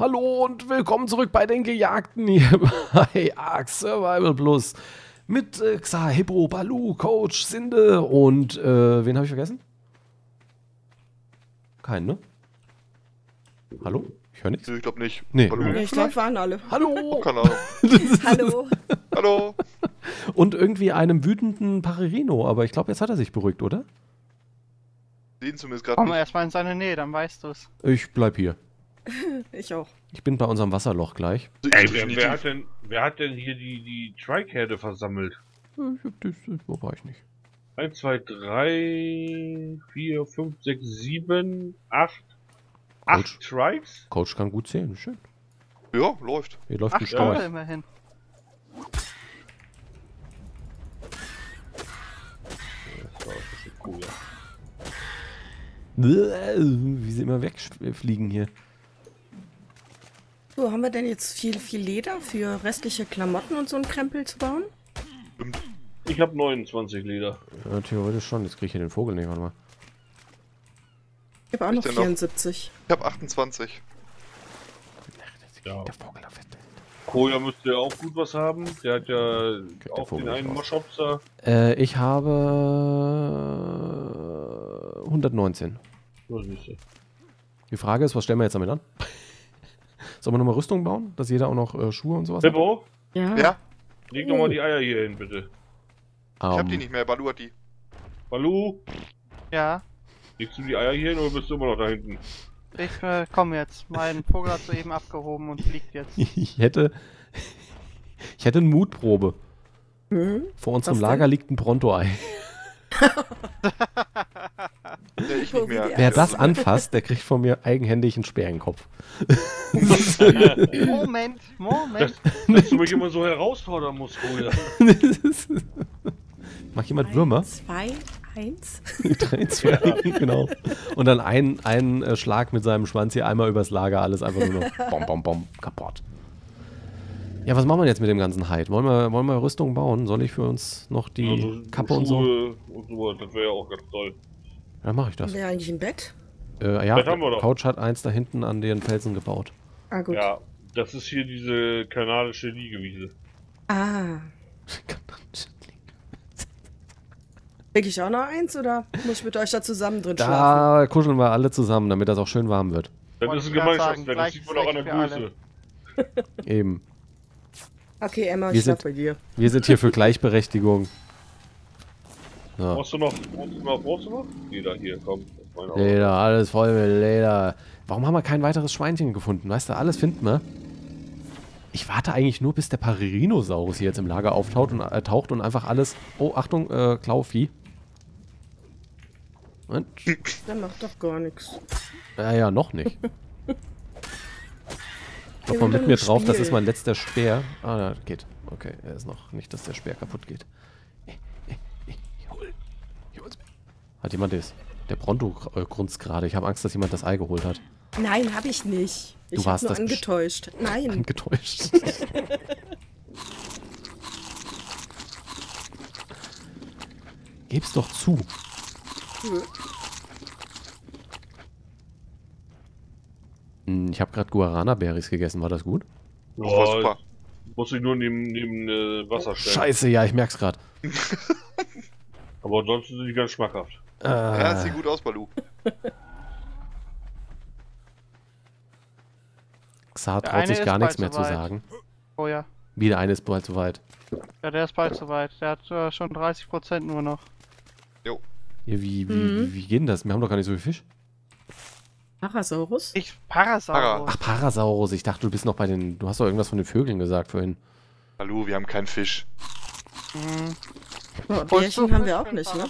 Hallo und willkommen zurück bei den Gejagten hier bei Ark Survival Plus. Mit äh, Xa, Hippo, Balu, Coach, Sinde und äh, wen habe ich vergessen? Keinen, ne? Hallo? Ich höre nichts. Ich glaube nicht. Nee. Hallo? Ja, ich glaube, waren alle. Hallo! Keine Ahnung. Hallo. Hallo. Und irgendwie einem wütenden Parerino, aber ich glaube, jetzt hat er sich beruhigt, oder? Sehen zumindest gerade Komm erstmal in seine Nähe, dann weißt du's. Ich bleib hier. Ich auch. Ich bin bei unserem Wasserloch gleich. Ich Ey, wer, wer, hat denn, wer hat denn hier die, die Trike-Herde versammelt? Äh, Ich hab das, das wo war ich nicht. 1, 2, 3, 4, 5, 6, 7, 8. Coach. 8 Trikes? Coach kann gut zählen, schön. Ja, läuft. Hier läuft Ach, ein Stelle Storch. immerhin. Das war schon cool. Wie sie immer wegfliegen hier. So, haben wir denn jetzt viel, viel Leder für restliche Klamotten und so einen Krempel zu bauen? Ich habe 29 Leder. Ja, theoretisch schon. Jetzt kriege ich hier den Vogel nicht, warte mal. Ich habe auch Ich noch noch? 74. Ich habe 28. Ja. Der Vogel auf Koja müsste ja auch gut was haben. Der hat ja der auch den einen. Moschopser. Äh, ich habe 119. So siehst du. Die Frage ist, was stellen wir jetzt damit an? Sollen wir nochmal Rüstung bauen? Dass jeder auch noch äh, Schuhe und sowas hat? Pippo, Ja. Ja, leg doch mal die Eier hier hin, bitte. ich habe Ähm, die nicht mehr. Balu hat die. Balu, Ja, legst du die Eier hier hin oder bist du immer noch da hinten? ich äh, komm jetzt. Mein Vogel hat soeben abgehoben und fliegt jetzt. ich hätte. Ich hätte eine Mutprobe. Hm? Vor unserem Lager liegt ein Pronto-Ei. Ich nicht mehr. Wer das anfasst, der kriegt von mir eigenhändig einen Speer in den Kopf. Moment, Moment. Dass du mich immer so herausfordern musst, Koja. Macht jemand Würmer? Zwei, eins. Drei, zwei, genau. Und dann ein, ein äh, Schlag mit seinem Schwanz hier einmal übers Lager, alles einfach nur noch bom, bom, bom, kaputt. Ja, was machen wir jetzt mit dem ganzen Hyde? Wollen wir, wollen wir Rüstung bauen? Soll ich für uns noch die Also, Kappe und so? Schuhe und so, das wäre ja auch ganz toll. Dann mache ich das. Wäre eigentlich ein Bett? Äh, ja, Das haben wir doch. Couch hat eins da hinten an den Felsen gebaut. Ah, gut. Ja, das ist hier diese kanadische Liegewiese. Ah. Krieg ich auch noch eins oder muss ich mit euch da zusammen drin schlafen? Da kuscheln wir alle zusammen, damit das auch schön warm wird. Das Wollte ist ein Gemeinschaftsbett, das sieht man auch an der Größe. Eben. Okay, Emma, Wir ich sind- bei dir. Wir sind hier für Gleichberechtigung. So. Brauchst du noch, brauchst du noch, brauchst du noch? Leder hier, komm. Leder, alles voll mit Leder. Warum haben wir kein weiteres Schweinchen gefunden? Weißt du, alles finden wir. Ich warte eigentlich nur, bis der Paririnosaurus hier jetzt im Lager auftaucht und, äh, taucht und einfach alles. Oh, Achtung, äh, Klauvieh. Und, Der macht doch gar nichts. ja, ja, noch nicht. Kommt will mal mit doch mir drauf, das ist mein letzter Speer. Ah, geht. Okay, er ist noch nicht, dass der Speer kaputt geht. Äh, äh, äh, Ich hol, ich hol's. Hat jemand das? Der Bronto äh, grunzt gerade. Ich habe Angst, dass jemand das Ei geholt hat. Nein, hab ich nicht. Du Ich warst nur das angetäuscht. Nein. Angetäuscht. Geb's doch zu. Hm, Ich habe gerade Guarana-Berries gegessen. War das gut? Das war super. Muss ich nur neben, neben äh, Wasser stellen. Scheiße, ja, ich merk's gerade. Aber ansonsten sind die ganz schmackhaft. Ja, Äh, sieht gut aus, Balu. Xar traut sich gar nichts mehr zu sagen. Oh ja. Wie der eine ist bald soweit. Ja, der ist bald soweit. Der hat äh, schon 30% nur noch. Ja, wie, wie, Mhm. wie, wie geht denn das? Wir haben doch gar nicht so viel Fisch. Parasaurus? Ich Parasaurus. Ach, Parasaurus. Ich dachte, du bist noch bei den. Du hast doch irgendwas von den Vögeln gesagt vorhin. Balu, wir haben keinen Fisch. Mhm. Du Bärchen haben wir auch nicht, ne?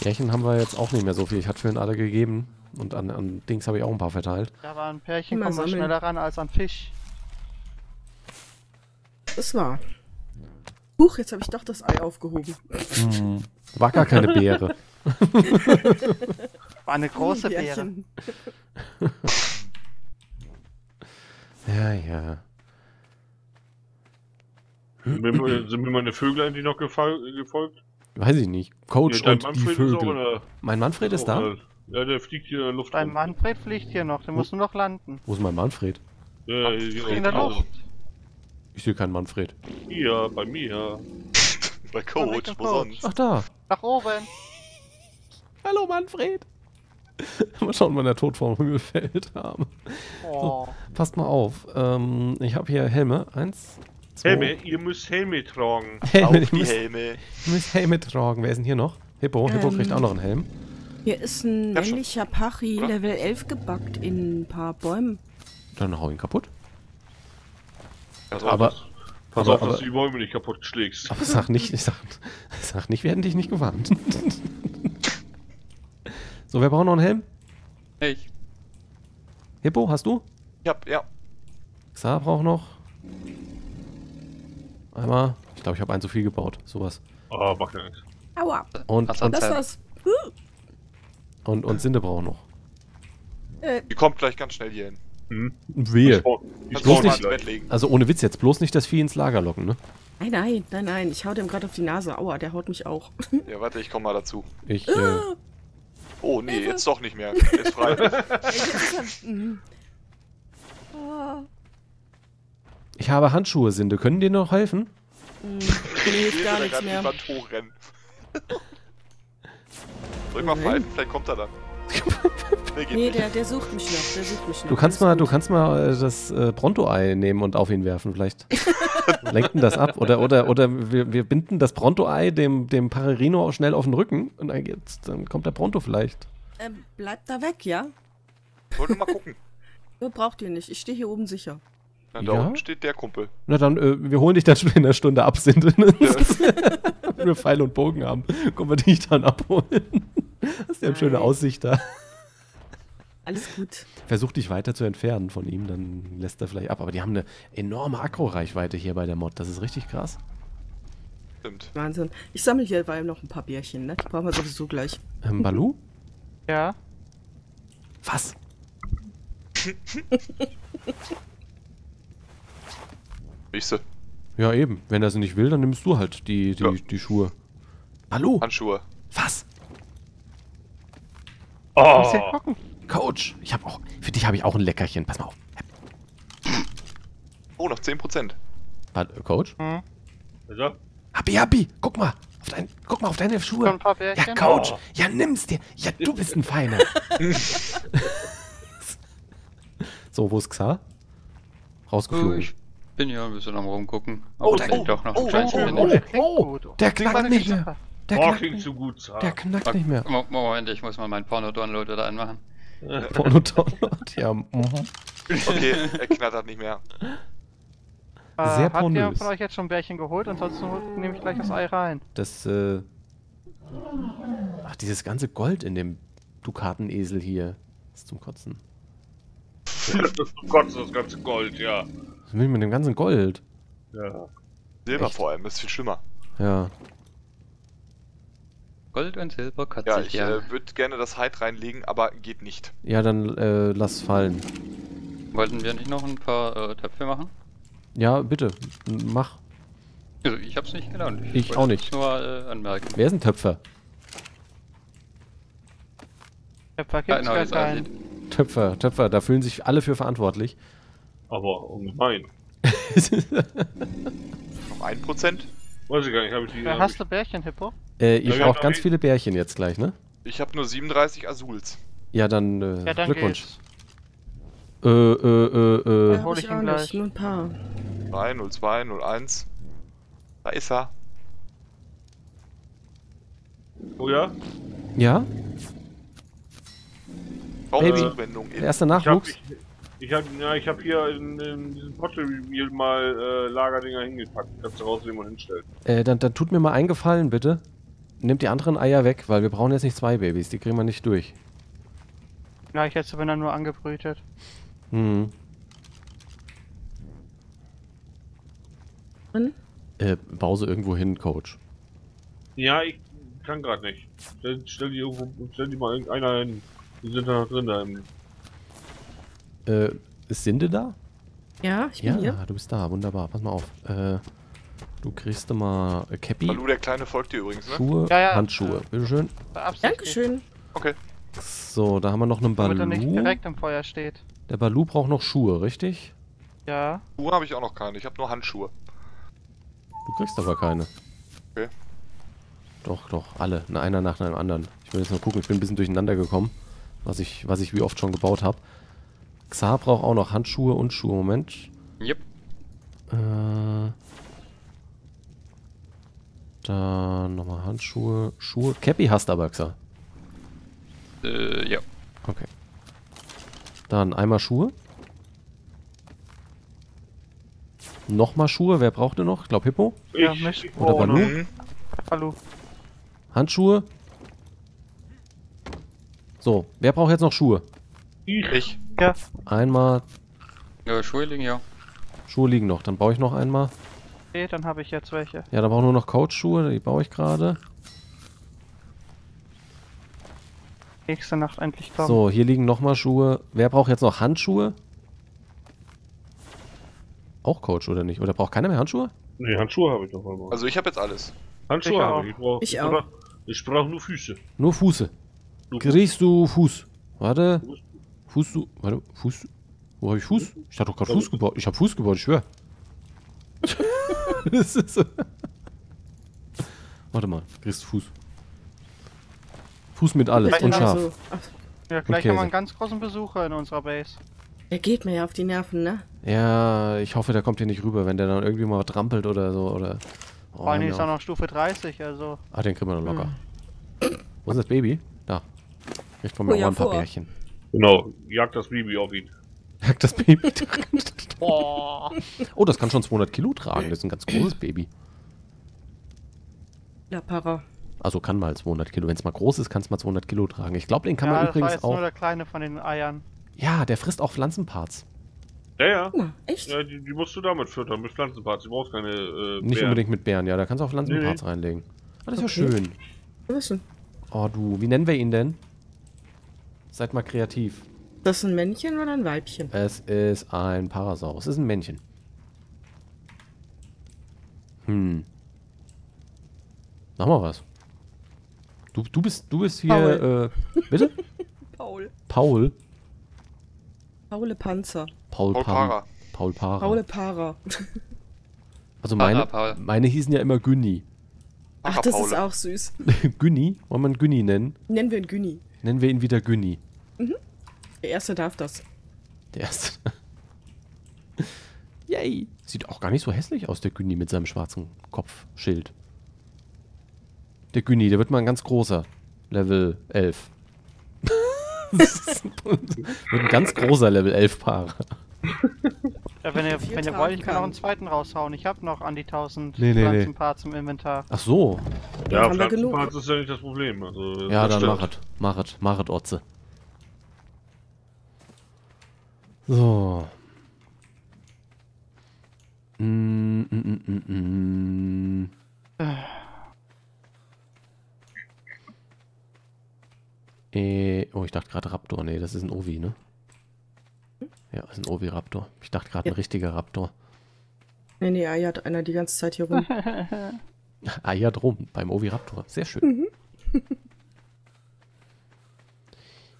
Pärchen haben wir jetzt auch nicht mehr so viel. Ich hatte vorhin alle gegeben. Und an, an Dings habe ich auch ein paar verteilt. Ja, aber ein Pärchen kommt man schneller ran als an Fisch. Das war. Huch, jetzt habe ich doch das Ei aufgehoben. Hm, war gar keine Beere. War eine große Beere. Ja, ja. Sind mir, meine Vögel eigentlich noch gefol gefolgt? Weiß ich nicht. Coach Ja, und die Manfred auch Vögel. in der- Mein Manfred ist da? Ja, der fliegt hier in der Luft Dein. Manfred fliegt hier noch, der muss nur noch landen. Wo ist mein Manfred? Äh, hier, In der Luft. Ich sehe keinen Manfred. hier, bei mir. Bei Coach, wo sonst? Ach da. Nach oben. Hallo Manfred. mal schauen, wann der Tod vom Himmel fällt. Oh. Passt mal auf. Ähm, ich habe hier Helme. Eins, zwei. Helme, ihr müsst Helme tragen. Helme. Auf Ich die muss, Helme. ich muss Helme tragen. Wer ist denn hier noch? Hippo. Hippo Ähm. kriegt auch noch einen Helm. Hier ist ein männlicher Pachi, Oder? Level 11 gebackt in ein paar Bäumen. Dann hau ihn kaputt. Also, Aber, Pass aber, auf, dass aber, du die Bäume nicht kaputt schlägst. aber sag nicht, ich sag, sag nicht, wir hätten dich nicht gewarnt. so, wer braucht noch einen Helm? Ich. Hippo, hast du? Ja, ja. Xa braucht noch. Einmal. Ich glaube, ich habe einen zu viel gebaut. Sowas. Ah, macht ja nichts. Aua, Und, Was und, das und, und Sinde braucht noch. Die kommt gleich ganz schnell hier hin. Hm? Wehe. Bloß nicht- ins Bett legen. Also ohne Witz jetzt, bloß nicht das Vieh ins Lager locken, ne? Nein, nein, nein, nein. Ich hau dem gerade auf die Nase. Aua, der haut mich auch. Ja, warte, ich komme mal dazu. Ich, äh, Oh, nee, jetzt doch nicht mehr. Er ist frei. Jetzt ist er- Mhm. Ah, ich habe Handschuhe, Sinde. Können dir noch helfen? Mir hilft Ich gar will nichts mehr. Wand hochrennen. Drück mal Nein. falten, vielleicht kommt er dann. Nee, Nee, der, der sucht mich noch. Der sucht mich noch. Du kannst mal, du kannst mal äh, das äh, Pronto-Ei nehmen und auf ihn werfen, vielleicht. Lenken das ab. Oder, oder, oder wir, wir binden das Pronto-Ei dem, dem Parerino schnell auf den Rücken und dann, geht's, dann kommt der Pronto vielleicht. Ähm, bleib da weg, ja? Wollte mal gucken. Ihr braucht ihr nicht. Ich stehe hier oben sicher. Na, da Ja? unten steht der Kumpel. Na dann, äh, wir holen dich dann in der Stunde ab, Sinde. Wenn wir Pfeil und Bogen haben, kommen wir dich dann abholen. Hast ja eine schöne. Aussicht da. Alles gut. Versuch dich weiter zu entfernen von ihm, dann lässt er vielleicht ab. Aber die haben eine enorme Akro-Reichweite hier bei der Mod. Das ist richtig krass. Stimmt. Wahnsinn. Ich sammle hier weil noch ein paar Bärchen, ne? Die brauchen wir sowieso gleich. Ähm, Balu? Ja. Was? Ich so. Ja, eben. Wenn er sie nicht will, dann nimmst du halt die, die, Ja. die Schuhe. Balu? Handschuhe. Was? Ja Oh, gucken. Coach, ich habe auch. Für dich habe ich auch ein Leckerchen. Pass mal auf. Oh, noch 10%. Bal- äh, Coach? Hm. also, Happy, happy. Guck mal. Auf dein, guck mal auf deine Schuhe. ein paar Ja. Coach. Oh. Ja, nimm's dir. Ja, du bist ein Feiner. so, wo ist Xa? Rausgeflogen. ich bin ja ein bisschen am rumgucken. Oh, Aber da oh, doch noch oh, ein oh, oh, Der klingt Oh, gut. der Klingt knackt nicht mehr. Der oh, knackt, klingt zu gut. Der knackt nicht mehr. Mo- Moment, ich muss mal meinen Porno-Download wieder anmachen. Porno-Download, ja. mhm. Okay, er knattert nicht mehr. Äh, Sehr Hat pornös. ihr von euch jetzt schon ein Bärchen geholt? Ansonsten nehme ich gleich das Ei rein. Das, äh. Ach, dieses ganze Gold in dem Dukatenesel hier. ist zum Kotzen. Das ist Gott, das ganze Gold, ja. Was will ich mit dem ganzen Gold? ja. Silber Echt? vor allem, das ist viel schlimmer. Ja. Gold und Silber kotze Ja, ich ich ja. äh, würde gerne das Hide reinlegen, aber geht nicht. Ja, dann äh, lass fallen. Wollten wir nicht noch ein paar äh, Töpfe machen? Ja, bitte. Mach. Also, ich hab's nicht gelernt. Ich wollte auch nicht. Nur äh, anmerken. Wer ist ein Töpfer? Töpfer Ja, gibt's keinen. sieht. Töpfer, Töpfer. Da fühlen sich alle für verantwortlich. Aber ungemein. Noch 1%? Weiß ich gar nicht, habe ich die. Hab hast du Bärchen, Hippo? äh, ihr Ja, braucht hab ganz ich. viele Bärchen jetzt gleich, ne? Ich habe nur 37 Azuls. Ja, dann, äh, Ja, dann Glückwunsch. geht's. Äh, äh, äh, äh. Ja, hol hab ich ihn gleich. Nur ein paar. 3, 02, 01. Da ist er. Oh ja? Ja? Baby. Raumzuwendung in. Der erste Ich Nachwuchs? ich, ich hab, ja, ich hab hier in, in diesen Potte hier mal äh, Lagerdinger hingepackt. Kannst du rausnehmen und hinstellen. Äh, dann, dann tut mir mal einen Gefallen, bitte. Nehmt die anderen Eier weg, weil wir brauchen jetzt nicht zwei Babys. Die kriegen wir nicht durch. Ja, ich hätte wenn er nur angebrütet. Hm. Drin? Äh, Bause irgendwo hin, Coach. Ja, ich kann gerade nicht. Stell, stell die irgendwo, stell die mal irgendeiner hin. Die sind da noch drin da im. Äh, ist Sinde da? Ja, ich Ja, bin hier. du bist da. Wunderbar. Pass mal auf. Äh, du kriegst mal äh, Cappy, Hallo, der Kleine folgt dir übrigens, ne? Schuhe, Ja, ja. Handschuhe. Bitteschön. Dankeschön. Okay. So, da haben wir noch einen Damit er nicht Balu. direkt im Feuer steht. Der Balu braucht noch Schuhe, richtig? Ja. Schuhe habe ich auch noch keine. Ich habe nur Handschuhe. Du kriegst aber keine. Okay. Doch, doch, alle. Ne, einer nach dem anderen. Ich will jetzt mal gucken, ich bin ein bisschen durcheinander gekommen, was ich, was ich wie oft schon gebaut habe. Xar braucht auch noch Handschuhe und Schuhe. Moment. Yep. Äh, dann nochmal Handschuhe, Schuhe. Cappy hast aber, Xar. Äh, ja. Okay. Dann einmal Schuhe. Nochmal Schuhe. Wer braucht denn noch? Ich glaube Hippo. Ja, Ich, mich. ich Oder Banu? noch- Mhm. Hallo. Handschuhe. So, wer braucht jetzt noch Schuhe? Ich. Ich. Ja. Einmal. Ja, Schuhe liegen ja. Schuhe liegen noch. Dann baue ich noch einmal. Okay, dann habe ich jetzt welche. Ja, da brauche ich nur noch Coach-Schuhe. Die baue ich gerade. Nächste Nacht endlich kommen. So, hier liegen nochmal Schuhe. Wer braucht jetzt noch Handschuhe? Auch Coach oder nicht? Oder braucht keiner mehr Handschuhe? Nee, Handschuhe habe ich noch einmal. Also ich habe jetzt alles. Handschuhe ich habe auch. ich. Ich brauche Ich auch. brauch- ich brauch nur Füße. Nur Fuße. Nur Kriegst du Fuß? Warte. Fuß. Fuß du. Warte. Fuß. Wo habe ich Fuß? Ich hatte doch gerade Fuß gebaut. Ich habe Fuß gebaut, ich schwör. das ist so. Warte mal. Kriegst du Fuß. Fuß mit alles und scharf. So. Ja, gleich haben wir einen ganz großen Besucher in unserer Base. der geht mir ja auf die Nerven, ne? Ja, ich hoffe, der kommt hier nicht rüber, wenn der dann irgendwie mal trampelt oder so. Oder. Oh, Vor allem ist auch noch Stufe 30, also. Ah, den kriegen wir noch locker. Wo ist das Baby? Da. Kriegt von mir Oh auch ja, mal ein paar vor. Bärchen. Genau, jagt das Baby auf ihn. Jagt das Baby. Boah. oh, das kann schon 200 Kilo tragen. Das ist ein ganz großes Baby. La Para. Also kann mal 200 Kilo. Wenn es mal groß ist, kann es mal 200 Kilo tragen. Ich glaube, den kann ja, man das war übrigens jetzt nur auch. der kleine von den Eiern. Ja, der frisst auch Pflanzenparts. Ja, ja. Guck mal, echt? ja die, die musst du damit füttern, mit Pflanzenparts. Du brauchst keine äh, Nicht unbedingt mit Bären, ja. Da kannst du auch Pflanzenparts Nee, reinlegen. Ah, das ist ja Okay. schön. Wir wissen. Oh, du. Wie nennen wir ihn denn? Seid mal kreativ. Das ist ein Männchen oder ein Weibchen? Es ist ein Parasaurus. Es ist ein Männchen. Hm. Mach mal was. Du, du bist, du bist hier, äh, bitte? Paul. Paul. Paule Panzer. Paul, Paul Pam- Para. Paul Para. Paule Para. Also meine, Para, Paul. meine hießen ja immer Günni. Ach, das ist auch süß. Günni? Wollen wir ihn Günni nennen? Nennen wir ihn Günni. Nennen wir ihn wieder Günni. Der Erste darf das. Der erste. Yay. Sieht auch gar nicht so hässlich aus, der Günni mit seinem schwarzen Kopfschild. Der Günni, der wird mal ein ganz großer. Level 11. wird ein ganz großer Level 11 Paar. Ja, wenn ihr, wenn ihr wollt, ich kann kann. noch einen zweiten raushauen. Ich habe noch an die 1000 Nee, nee, nee. Pflanzenparts im Inventar. Ach so. Ja, haben wir genug. Pflanzenparts ist ja nicht das Problem. Also, Ja, das dann stimmt. mach es. Mach es. Mach es, Otze. So. Mm, mm, mm, mm, mm. Äh, oh, ich dachte gerade Raptor. Nee, das ist ein Ovi, ne? Ja, das ist ein Ovi-Raptor. Ich dachte gerade ein Ja. richtiger Raptor. Nee, nee, Ei hat einer die ganze Zeit hier rum. Ah ja, drum, beim Oviraptor. Sehr schön.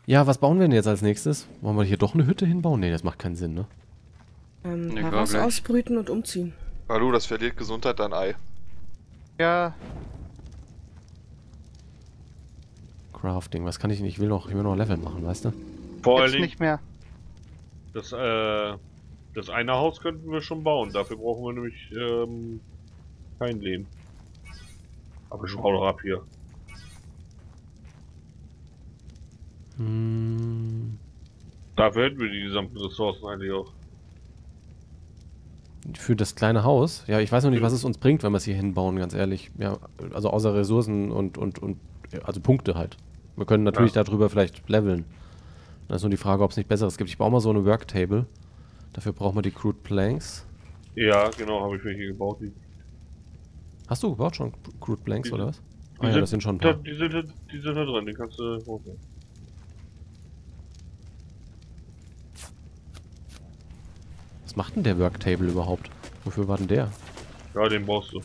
Ja, was bauen wir denn jetzt als nächstes? Wollen wir hier doch eine Hütte hinbauen? Nee, das macht keinen Sinn, ne? Ähm, Nee, ich. ausbrüten und umziehen. Hallo, das verliert Gesundheit dein Ei. Ja, Crafting, was kann ich nicht? Ich will noch, ich will noch Level machen, weißt du? Vor Dingen, nicht mehr. Das, äh, das eine Haus könnten wir schon bauen. Dafür brauchen wir nämlich ähm, kein Lehm. Aber ich hau doch ab hier. Hm, Dafür hätten wir die gesamten Ressourcen eigentlich auch. für das kleine Haus? Ja, ich weiß noch nicht, was es uns bringt, wenn wir es hier hinbauen, ganz ehrlich. Ja, also außer Ressourcen und, und, und ja, also Punkte halt. Wir können natürlich darüber vielleicht leveln. Dann ist nur die Frage, ob es nicht Besseres gibt. Ich baue mal so eine Worktable. Dafür brauchen wir die Crude Planks. Ja, genau, habe ich welche gebaut. Die, Hast du gebaut schon Crude Planks Die- oder was? Ah ja, das sind schon ein paar. die, sind, da- die sind da drin, die kannst du rausnehmen. Was macht denn der Worktable überhaupt? Wofür war denn der? Ja, den brauchst du.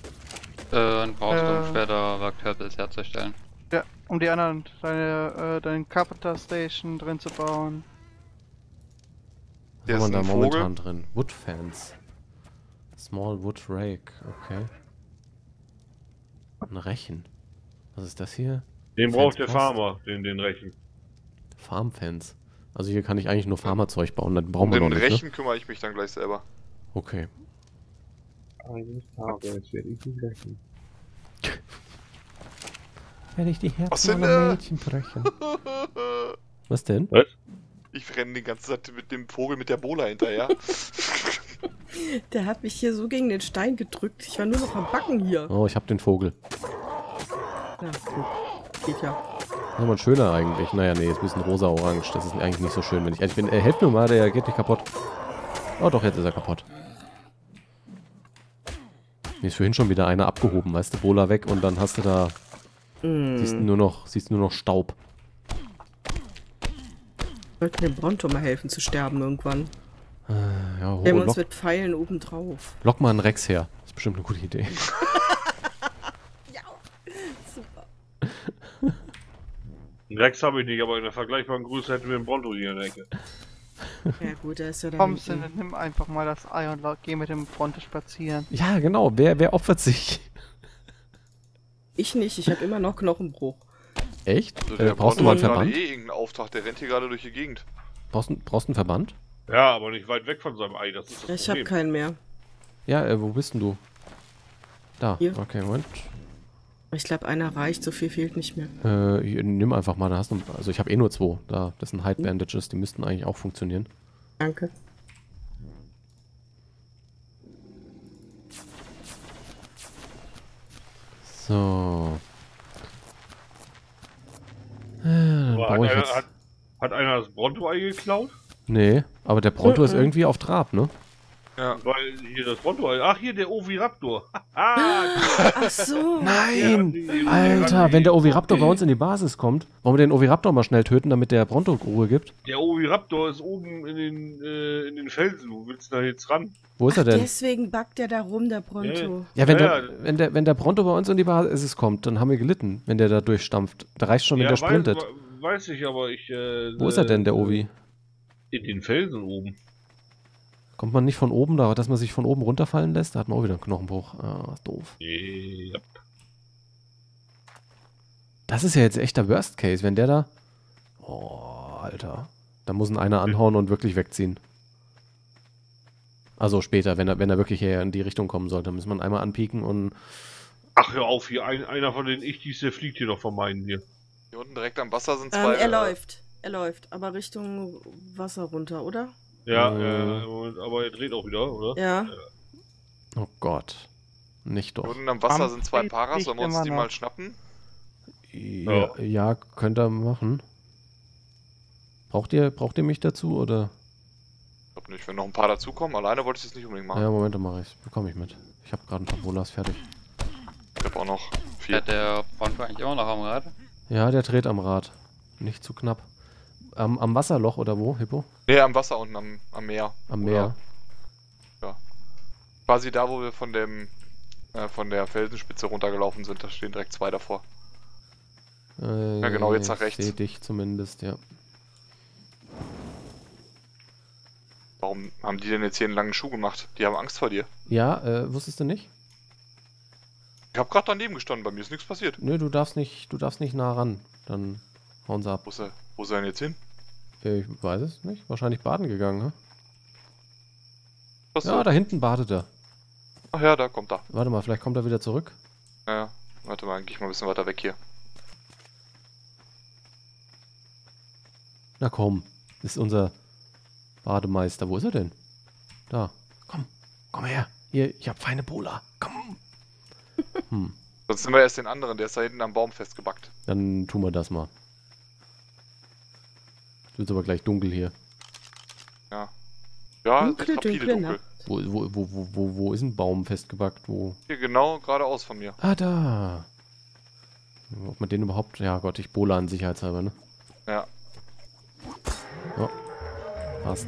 Äh, und brauchst du, um Äh. später Worktables herzustellen. Um die anderen, deine, äh, deine Carpenter Station drin zu bauen. Hier Was haben ist wir da Vogel. momentan drin? Wood Fence. Small Wood Rake, okay. Ein Rechen. Was ist das hier? Den braucht der Fans Farmer, den, den Rechen. Farm Fence. Also hier kann ich eigentlich nur Farmerzeug bauen, dann brauchen Um wir den noch nicht, ne? Rechen kümmere ich mich dann gleich selber. Okay. Eines Tages werde ich ihn rächen. Werde ich die Was Herzen denn, aller? Mädchen brechen. Was denn? Was? Ich renne die ganze Zeit mit dem Vogel mit der Bola hinterher. Der hat mich hier so gegen den Stein gedrückt. Ich war nur noch am Backen hier. Oh, ich hab den Vogel. Na, gut. Geht ja. Das ist mal schöner eigentlich. Naja, nee, ist ein bisschen rosa-orange. Das ist eigentlich nicht so schön, wenn ich ehrlich bin. Äh, helft mir mal, der geht nicht kaputt. Oh doch, jetzt ist er kaputt. Mir ist vorhin schon wieder einer abgehoben, weißt du, Bola weg und dann hast du da, siehst du Hm. nur noch, siehst nur noch Staub. Sollten dem Bronto mal helfen zu sterben irgendwann. Äh, ja, Wir haben oh, uns lock, mit Pfeilen obendrauf. lock mal einen Rex her. ist bestimmt eine gute Idee. Super. Einen Rex habe ich nicht, aber in der vergleichbaren Größe hätten wir einen Bronto hier in der Ecke. Ja gut, der ist ja da Komm, nimm einfach mal das Ei und geh mit dem Fronte spazieren. Ja, genau. Wer, wer opfert sich? Ich nicht, ich habe immer noch Knochenbruch. Echt? Also Äh, der brauchst du mal einen Verband? eh irgendeinen Auftrag, der rennt hier gerade durch die Gegend. Brauchst, du- brauchst einen Verband? Ja, aber nicht weit weg von seinem Ei, das ist das Ich habe keinen mehr. Ja, äh, wo bist denn du? Da. Hier. Okay, Moment. Ich glaube, einer reicht, so viel fehlt nicht mehr. Äh, hier, nimm einfach mal, da hast du, also ich habe eh nur zwei. Da, das sind Hide Bandages, die müssten eigentlich auch funktionieren. Danke. So. Äh, hat, einer, hat, hat einer das Bronto-Ei geklaut? Nee, aber der Pronto ist Mhm. irgendwie auf Trab, ne? Ja. Weil hier das Bronto-Ei. Ach, hier der Oviraptor. ah, Ach so. Nein! Alter, wenn der Oviraptor bei uns in die Basis kommt, wollen wir den Oviraptor mal schnell töten, damit der Pronto Ruhe gibt? der Oviraptor ist oben in den, äh, in den Felsen. Wo willst du da jetzt ran? Wo ist er denn? Deswegen backt der da rum, der Pronto. Ja, wenn, Ja, der, wenn, der, wenn der Pronto bei uns in die Basis kommt, dann haben wir gelitten, wenn der da durchstampft. Da reicht schon, wenn der sprintet. Weiß, weiß ich, aber ich. Äh, Wo ist er denn, der Ovi? In den Felsen oben. Kommt man nicht von oben da, dass man sich von oben runterfallen lässt? Da hat man auch wieder einen Knochenbruch. Ah, ist doof. Ja. Das ist ja jetzt echter Worst Case, wenn der da. Oh, Alter. Da muss ihn einer anhauen und wirklich wegziehen. Also später, wenn er, wenn er wirklich eher in die Richtung kommen sollte, muss man einmal anpieken und. Ach, hör auf, hier ein, einer von den Ichtis, der fliegt hier noch von meinen hier. Hier unten direkt am Wasser sind Ähm, zwei. er äh, läuft. Er läuft, aber Richtung Wasser runter, oder? Ja, Äh. äh, Moment, aber er dreht auch wieder, oder? Ja. Oh Gott. Nicht doch. unten am Wasser Am sind zwei Paras, liegt sollen wir uns immer die noch. mal schnappen? Ja, ja könnt ihr machen. Braucht ihr, braucht ihr mich dazu oder? Ich glaub nicht, wenn noch ein paar dazukommen. Alleine wollte ich das nicht unbedingt machen. Ja, Moment, dann mache ich Bekomme ich mit. Ich habe gerade ein paar Bolas fertig. Ich hab auch noch vier. Hat der Bronto eigentlich immer noch am Rad? Ja, der dreht am Rad. Nicht zu knapp. Am, am Wasserloch oder wo, Hippo? Nee, am Wasser unten, am, am Meer. Am Oder Meer. Quasi da, wo wir von dem äh, von der Felsenspitze runtergelaufen sind, da stehen direkt zwei davor. Äh, Ja, genau, jetzt nach ich rechts. Sehe dich zumindest, ja. Warum haben die denn jetzt hier einen langen Schuh gemacht? Die haben Angst vor dir. Ja, äh, wusstest du nicht? Ich hab gerade daneben gestanden, bei mir ist nichts passiert. Nö, du darfst nicht, du darfst nicht nah ran. Dann hauen sie ab. Wo ist er, wo ist er denn jetzt hin? Ich weiß es nicht. Wahrscheinlich baden gegangen, ne? Was Ja, da hinten badet er. Ach ja, da kommt er. Warte mal, vielleicht kommt er wieder zurück. Ja, warte mal, geh ich mal ein bisschen weiter weg hier. Na komm, ist unser Bademeister. Wo ist er denn? Da. Komm, komm her. Hier, ich hab feine Bola. Komm. Hm, Sonst sind wir erst den anderen, der ist da hinten am Baum festgebackt. dann tun wir das mal. Wird aber gleich dunkel hier. Ja, Dunkle, ist rapide dunkle dunkel. Nacht. Wo, wo, wo, wo, wo, ist ein Baum festgebackt? Wo? Hier genau geradeaus von mir. Ah, da. Ob man den überhaupt. Ja Gott, ich bohle an sicherheitshalber, ne? Ja. Ja. Passt.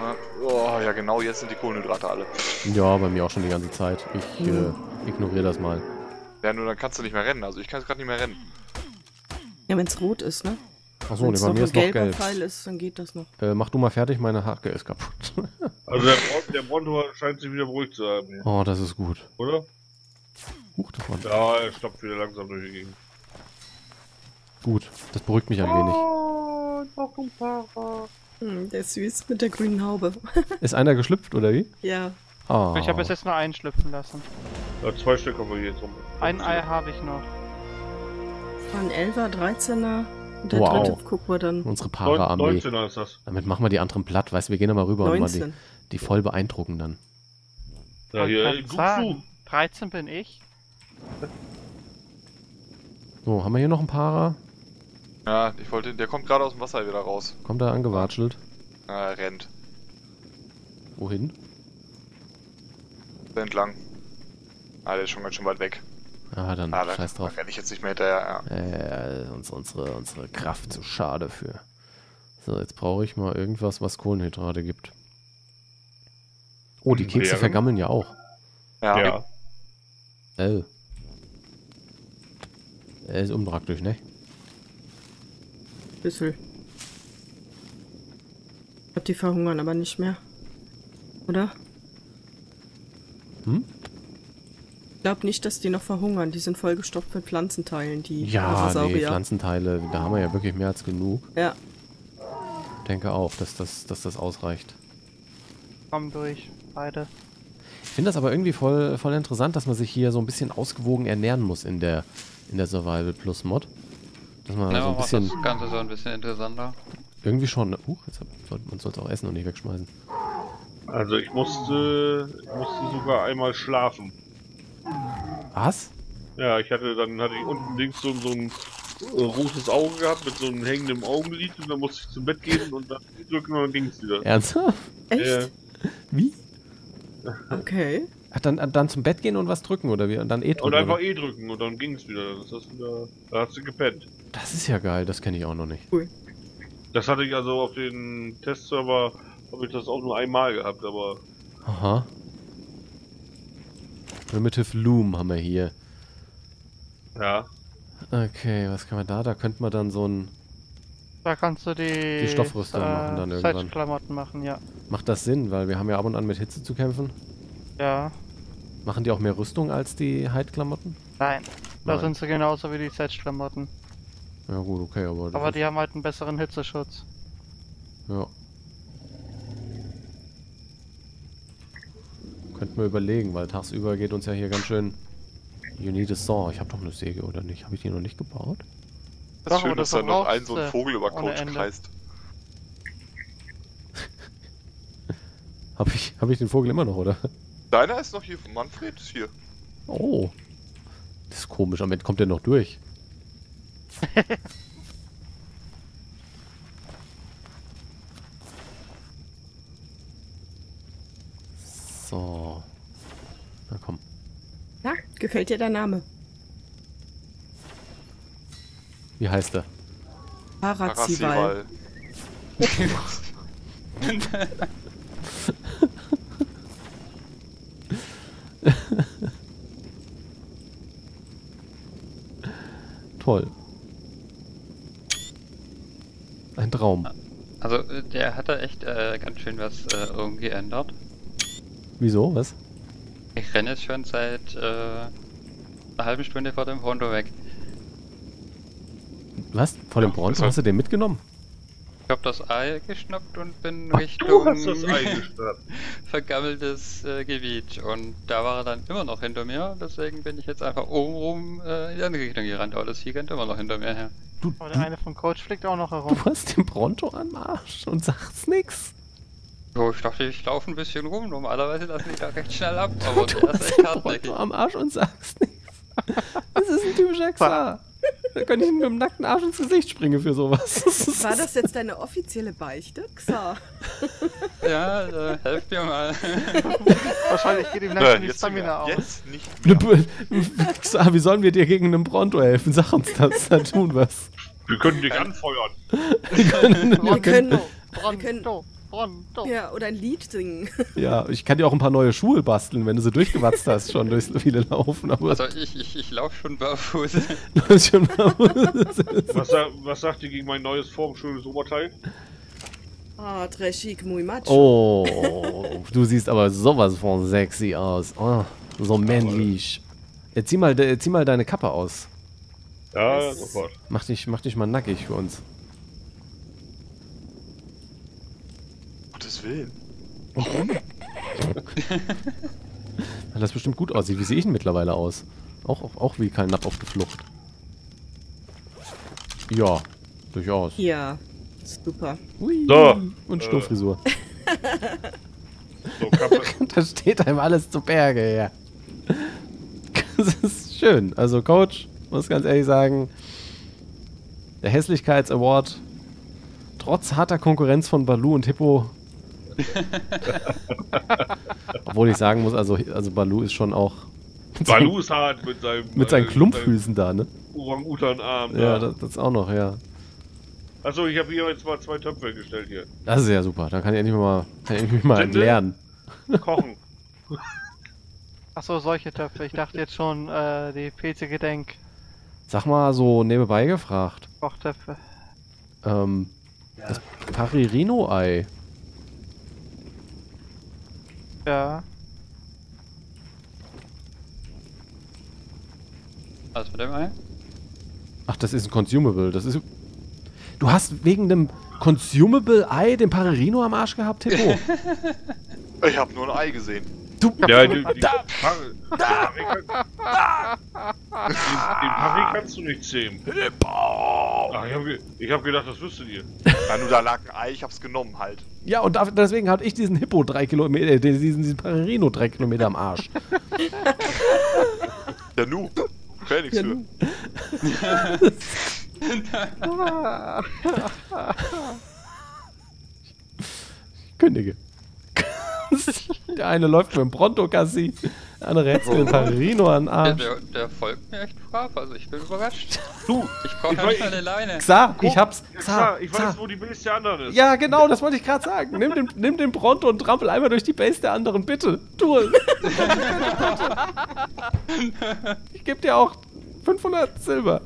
Ja, Oh, ja genau, jetzt sind die Kohlenhydrate alle. Ja, bei mir auch schon die ganze Zeit. Ich äh, ignoriere das mal. Ja, nur dann kannst du nicht mehr rennen. Also ich kann jetzt gerade nicht mehr rennen. Ja, wenn's rot ist, ne? Achso, Wenn nee, es bei mir ein ist noch gelber gelb. Pfeil ist, dann geht das noch. Äh, mach du mal fertig, meine Hacke ist kaputt. Also der, Bron der Bronto scheint sich wieder beruhigt zu haben, hier, oh, das ist gut. oder? Huch, das war Ja, er stoppt wieder langsam durch die Gegend. gut. Das beruhigt mich ein wenig. Oh, noch ein paar. Hm, der ist süß mit der grünen Haube. Ist einer geschlüpft, oder wie? ja. Ah. Ich habe bis jetzt nur einen schlüpfen lassen. Ja, zwei Stück haben wir hier jetzt rum. Ein Ei habe ich noch. Ein 11er, 13er und der Wow. dritte gucken wir dann. Unsere Para-Armee. 19er ist das. Damit machen wir die anderen platt. Weißt du, wir gehen da mal rüber und mal die, 19. die voll beeindrucken dann. Ja, hier, sagen. 13 bin ich. So, haben wir hier noch ein Para? Ja, ich wollte, der kommt gerade aus dem Wasser wieder raus. Kommt da angewatschelt? Ja, er rennt. Wohin? Entlang. Ah, der ist schon ganz schön weit weg. Ah, dann Ah, da, scheiß da drauf. renne ich jetzt nicht mehr hinterher. Ja. Äh, uns, unsere, unsere Kraft zu schade für. So, jetzt brauche ich mal irgendwas, was Kohlenhydrate gibt. Oh, die Kekse Beeren? vergammeln ja auch. Ja. Ja. Äh. Er ist unpraktisch, ne? Bissel. Ich glaub, die verhungern aber nicht mehr. Oder? Hm? Ich glaube nicht, dass die noch verhungern. Die sind vollgestopft mit Pflanzenteilen, die Ja, nee. Pflanzenteile, da haben wir ja wirklich mehr als genug. Ja, Denke auch, dass das, dass das ausreicht. Kommen durch. Beide. Ich finde das aber irgendwie voll, voll interessant, dass man sich hier so ein bisschen ausgewogen ernähren muss in der, in der Survival Plus Mod. Dass man Ja, so ein macht bisschen, das Ganze so ein bisschen interessanter. irgendwie schon, uh, jetzt hab, man soll es auch essen und nicht wegschmeißen. Also ich musste, ich musste sogar einmal schlafen. Was? Ja, ich hatte dann hatte ich unten links so, so ein äh, rotes Auge gehabt mit so einem hängenden Augenlid und dann musste ich zum Bett gehen und dann drücken und dann ging's wieder. Ernsthaft? echt? Ja. Wie? Okay. Ach, dann, dann zum Bett gehen und was drücken oder wie? Und dann eh drücken. Und einfach oder? E drücken und dann ging's wieder. Das hast wieder. Da hast du gepennt. Das ist ja geil, das kenne ich auch noch nicht. Das hatte ich also auf den Testserver habe ich das auch nur einmal gehabt, aber Aha. Primitive Loom haben wir hier. ja. Okay, was kann man da? Da könnte man dann so ein. Da kannst du die, Die Stoffrüstung machen dann irgendwann. Side-Klamotten machen, ja. Macht das Sinn? Weil wir haben ja ab und an mit Hitze zu kämpfen. Ja. Machen die auch mehr Rüstung als die Hide-Klamotten? Nein. Da Nein. sind sie genauso wie die Set-Klamotten. Ja gut, okay, aber. das Aber die haben halt einen besseren Hitzeschutz. Ja. Könnten wir überlegen, weil tagsüber geht uns ja hier ganz schön. You need a saw. Ich habe doch eine Säge, oder nicht? Habe ich die noch nicht gebaut? Das ist schön, dass das da noch ein so ein Vogel über Coach kreist. Habe ich, hab ich den Vogel immer noch, oder? Deiner ist noch hier Manfred, ist hier. Oh. Das ist komisch, am Ende kommt der noch durch. so. Na komm. Ja, gefällt dir der Name? Wie heißt er? Parazival. Toll. Ein Traum. Also, äh, der hat da echt äh, ganz schön was äh, irgendwie geändert. Wieso? Was? Ich renne jetzt schon seit äh, einer halben Stunde vor dem Hondo weg. Was? Vor dem Bronze? deshalb- Hast du den mitgenommen? Ich habe das Ei geschnappt und bin Du Richtung hast das eingestellt. vergammeltes äh, Gebiet. Und da war er dann immer noch hinter mir. Deswegen bin ich jetzt einfach oben rum äh, in die andere Richtung gerannt. Aber das Vieh rennt immer noch hinter mir her. Du, Aber du, der eine vom Coach fliegt auch noch herum. du hast den Bronto am Arsch und sagst nix. So, ich dachte, ich laufe ein bisschen rum. Normalerweise lasse ich da recht schnell ab. Aber Du der ist hast echt hartnäckig. Bronto am Arsch und sagst nichts. Das ist ein typischer Xar. Da könnte ich ihm mit dem nackten Arsch ins Gesicht springen für sowas. War das jetzt deine offizielle Beichte? Xa. Ja, äh, helft mir mal. Wahrscheinlich geht ihm langsam die Stamina aus. jetzt nicht mehr. Xar, wie sollen wir dir gegen einen Bronto helfen? Sag uns das, dann tun wir's. Wir können dich anfeuern. Wir können, Bronto, wir können, Bronto. Pronto. Ja, oder ein Lied singen. Ja, ich kann dir auch ein paar neue Schuhe basteln, wenn du sie durchgewatzt hast, schon durchs viele Laufen. Aber Also ich, ich, ich laufe schon barfuß. ist schon Was, sa was sagt ihr gegen mein neues formschönes Oberteil? Ah, très chic, muy macho. Oh, du siehst aber sowas von sexy aus. Oh, so männlich. Jetzt zieh mal, zieh mal deine Kappe aus. Ja, sofort. Mach dich, mach dich mal nackig für uns. Gottes Willen. Weil das bestimmt gut aussieht. Wie sehe ich denn mittlerweile aus? Auch, auch, auch wie kein Nap auf der Flucht. Ja, durchaus. Ja, super. Hui. So, Und äh. Schnurrfrisur. So, da steht einem alles zu Berge, ja. Das ist schön. Also, Coach, muss ganz ehrlich sagen, der Hässlichkeits-Award, trotz harter Konkurrenz von Balu und Hippo. Obwohl ich sagen muss, also, also Balu ist schon auch. mit seinen- Balu ist hart mit seinem. Mit seinen äh, Klumpfüßen da, ne? Orang-Utan-Arm. Ja, da. das, das auch noch, ja. Achso, ich habe hier jetzt mal zwei Töpfe gestellt hier. Das ist ja super. Dann kann ich endlich mal, kann ich mich mal Sinde? lernen. Kochen. Achso, solche Töpfe. Ich dachte jetzt schon, äh, die PC-Gedenk. Sag mal so nebenbei gefragt. Kochtöpfe. Ähm, das Paririno-Ei. Ja. Was mit dem Ei? Ach, das ist ein Consumable. Das ist. Du hast wegen dem Consumable-Ei den Paririno am Arsch gehabt, Hippo? Ich habe nur ein Ei gesehen. Du. Ja, die, da, den Parry kann- den, den kannst du nicht zähmen. Ach, ich habe ich hab gedacht, das wüsstet ihr. Ja, nur da lag ein Ei, ich hab's genommen halt. Ja, und daf- deswegen hatte ich diesen Hippo drei Kilometer, äh, diesen, diesen Paririno drei Kilometer am Arsch. Der Noob. Kann ja nichts Ja, für. nu. Kündige. Der eine läuft mit dem Pronto-Cassi, der andere hetzt mit dem Paririno an den Der, Arsch. der, der folgt mir echt brav, also ich bin überrascht. Du, Ich brauche ja nicht eine Leine. Xa, ich hab's. ja, Xa, ich Xa. weiß, wo die Base der anderen ist. Ja, genau, das wollte ich gerade sagen. Nimm den, nimm den Pronto und trampel einmal durch die Base der anderen, bitte. Tu es. ich gebe dir auch 500 Silber.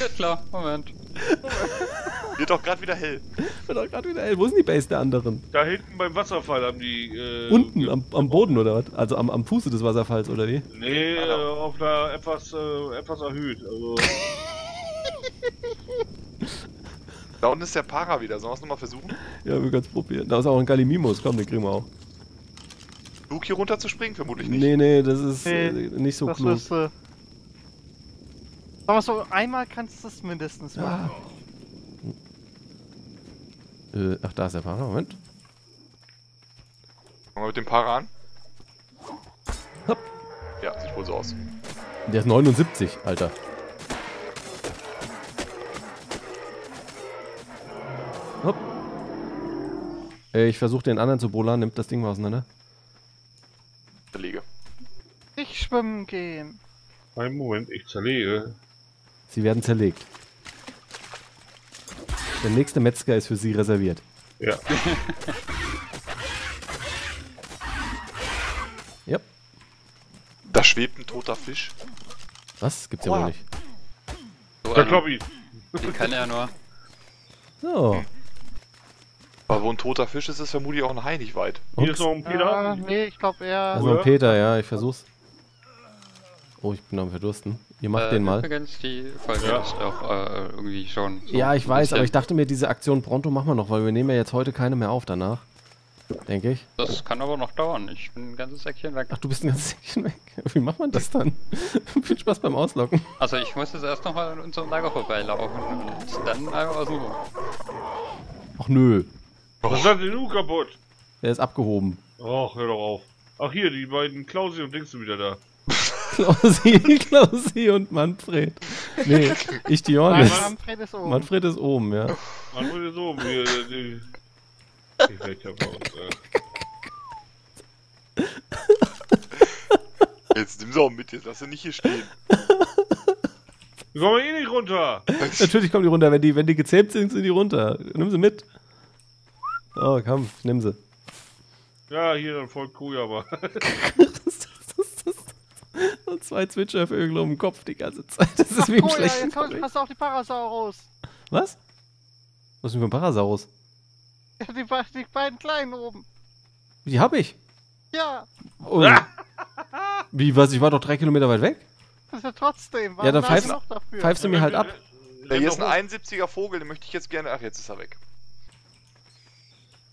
Ja klar, Moment. Wird doch gerade wieder hell. Wird doch gerade wieder, ey, wo ist denn die Base der anderen? Da hinten beim Wasserfall haben die. Äh, Unten am, am Boden oder was? Also am, am Fuße des Wasserfalls oder wie? Nee, äh, auf einer etwas, äh, etwas erhöht. Also, Da unten ist der Para wieder. Sollen wir es nochmal versuchen? Ja, wir können es probieren. Da ist auch ein Gallimimus, komm, den kriegen wir auch. Flug hier runter zu springen? Vermutlich nicht. Nee, nee, das ist Nee, äh, nicht so das klug. Aber so einmal kannst du es mindestens machen. Ah. Äh, ach, da ist der Fahrer. Moment. Fangen wir mit dem Para an? Hopp. Ja, sieht wohl so aus. Der ist 79, Alter. Hopp. Äh, Ich versuche den anderen zu bullern, nimmt das Ding mal auseinander. Belege. Nicht schwimmen gehen. einen Moment, ich zerlege. Sie werden zerlegt. Der nächste Metzger ist für Sie reserviert. Ja. Ja. Da schwebt ein toter Fisch. Was? Gibt's ja wohl nicht. So Der Kloppi. die kann er nur. So. Aber wo ein toter Fisch ist, ist vermutlich auch ein Hai nicht weit. Und Hier ist noch ein Peter. Ja, nee, ich glaube eher. also Oder? Peter, ja, ich versuch's. Oh, ich bin am Verdursten. Ihr macht äh, den mal. Übrigens, die Folge Ja. ist auch äh, irgendwie schon. So Ja, ich weiß, aber ich dachte mir, diese Aktion Pronto machen wir noch, weil wir nehmen ja jetzt heute keine mehr auf danach. Denke ich. Das kann aber noch dauern. Ich bin ein ganzes Säckchen weg. Ach, du bist ein ganzes Säckchen weg. Wie macht man das dann? Viel Spaß beim Auslocken. Also ich muss jetzt erst nochmal an unserem Lager vorbeilaufen und dann einmal rum. Ach nö, Was ist denn nun kaputt? der ist abgehoben. Och, hör doch auf. Ach hier, die beiden Klausi und Dings sind wieder da. Klausi, Klausi und Manfred. Nee, ich die Nein, Johannes. Manfred ist oben. Manfred ist oben, ja. Man würde so, wir, die, ich werd ja raus, äh. Jetzt nimm sie auch mit, jetzt lass sie nicht hier stehen. Wir kommen eh nicht runter. Natürlich kommen die runter. Wenn die, wenn die gezähmt sind, sind die runter. Nimm sie mit. Oh, komm, nimm sie. Ja, hier dann voll cool, aber. Und zwei Zwitschervögel um den Kopf die ganze Zeit. Das ist wie im oh ja, schlechten jetzt komm, Comic. pass auf die Parasaurus. Was? Was ist denn für ein Parasaurus? Ja, die, die beiden kleinen oben. Die hab ich. Ja, Oh. Wie, was? Ich war doch drei Kilometer weit weg? das ist ja trotzdem. Ja, dann Warum pfeifst- noch dafür? Pfeifst du mir halt ab? Ja, hier ist ein 71er Vogel, den möchte ich jetzt gerne. Ach, jetzt ist er weg.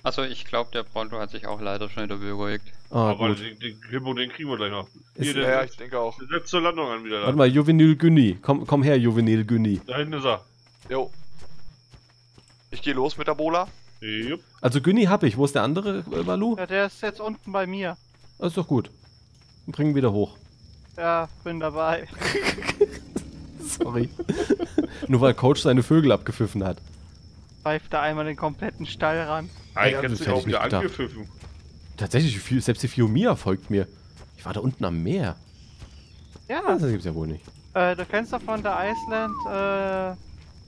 Also ich glaube, der Pronto hat sich auch leider schon wieder beruhigt. Ah, Aber gut. den, den Hippo, den kriegen wir gleich noch. Hier, Ja, der, ja, ich denke auch. der setzt zur Landung an wieder. Warte mal, Juvenil Günni. Komm, komm her, Juvenil Günni. da hinten ist er. Jo. Ich gehe los mit der Bola. Jupp. Also Günni hab ich. Wo ist der andere, äh, Balu? Ja, der ist jetzt unten bei mir. Das ist doch gut. Dann bringen wieder hoch. Ja, bin dabei. Sorry. Nur weil Coach seine Vögel abgepfiffen hat. Pfeift da einmal den kompletten Stall ran. Eigentlich das hat hätte auch nicht wieder angepfiffen. Tatsächlich, selbst die Fiumia folgt mir. Ich war da unten am Meer. Ja, Das gibt's ja wohl nicht. äh, du kennst doch von der Iceland äh,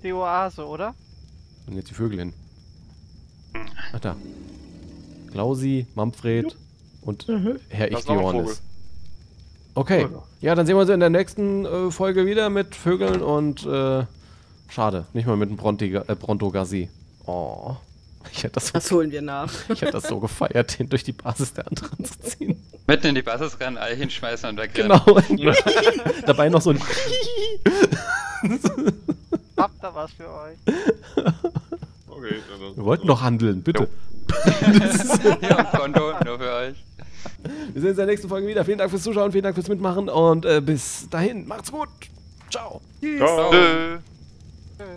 die Oase, oder? Und jetzt die Vögel hin. Ach da. Klausi, Manfred und Herr Da ist noch ein Ichtiornis. Okay. Ja, dann sehen wir uns in der nächsten äh, Folge wieder mit Vögeln und äh, schade, nicht mal mit einem Brontiga, äh, Brontogazi. Oh. Ich hätte das, so, Das holen wir nach. ich hätte das so gefeiert, den durch die Basis der anderen zu ziehen. Mitten in die Basis rennen, Ei hinschmeißen und wegrennen. Genau. Dabei noch so ein Habt da was für euch? Okay, dann Wir wollten doch handeln, bitte. Hier am Konto, nur für euch. Wir sehen uns in der nächsten Folge wieder. Vielen Dank fürs Zuschauen, vielen Dank fürs Mitmachen und äh, bis dahin, macht's gut. Ciao. Ciao. Tschö. Yeah.